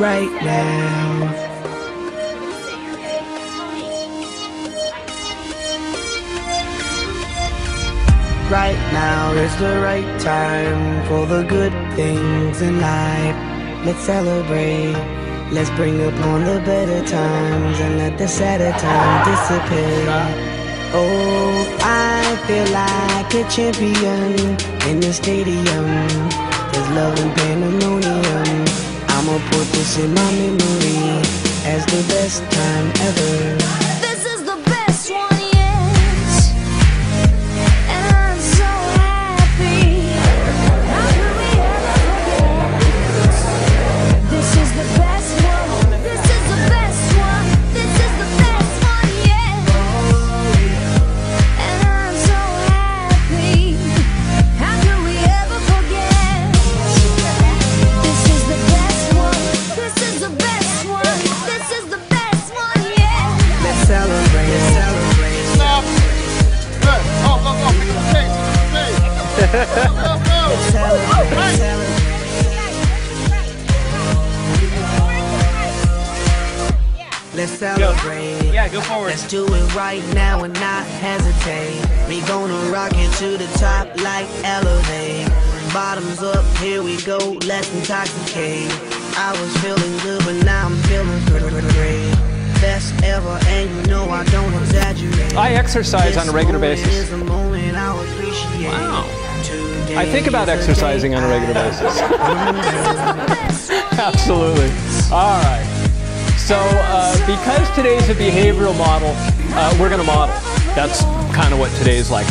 right now. Right now is the right time for the good things in life. Let's celebrate. Let's bring upon the better times and let the sadder times disappear. Oh, I feel like a champion in the stadium. There's love and pandemonium. I'ma put this in my memory as the best time ever. Let's celebrate. Let's celebrate. Let's celebrate. Yeah, go forward. Let's do it right now and not hesitate. We gonna rock it to the top like elevate. Bottoms up, here we go, let's intoxicate. I was feeling good, but now I'm feeling great. Best ever, and you know I don't exaggerate. I exercise on a regular basis. is a moment I'll appreciate. Wow. Today I think about exercising on a regular basis. Absolutely. All right. So, uh, because today's a behavioral model, uh, we're going to model. That's kind of what today is like.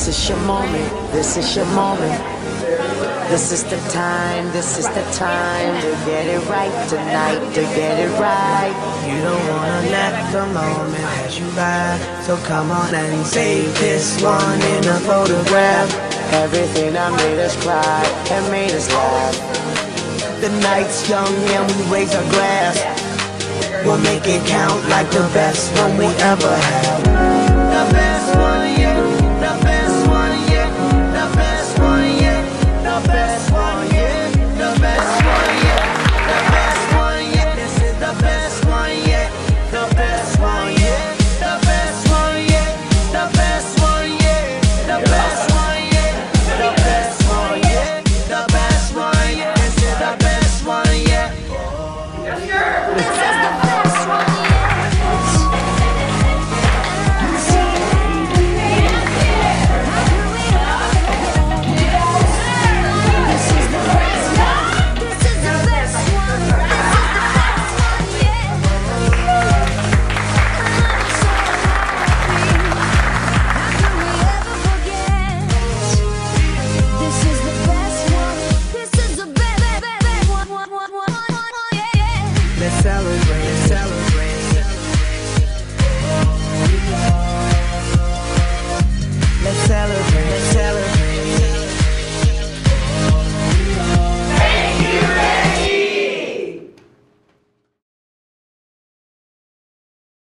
This is your moment. This is your moment. This is the time. This is the time to get it right tonight. To get it right. You don't wanna let the moment pass you by. So come on and save this one in a photograph. Everything I made us cry and made us laugh. The night's young and we raise our glass. We'll make it count like the best one we ever had. The best one yet.